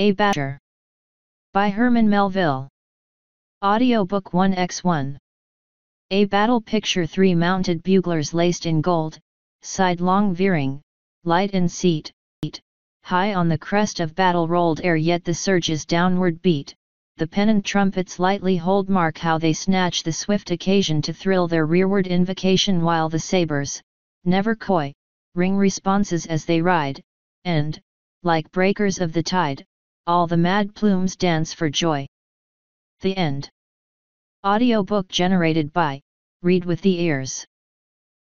A Badger. By Herman Melville. Audiobook 1x1. A battle picture three mounted buglers laced in gold, sidelong veering, light in seat, high on the crest of battle rolled ere yet the surges downward beat, the pennant trumpets lightly hold mark how they snatch the swift occasion to thrill their rearward invocation while the sabres, never coy, ring responses as they ride, and, like breakers of the tide, all the mad plumes dance for joy. The End. Audiobook generated by Read with the Ears.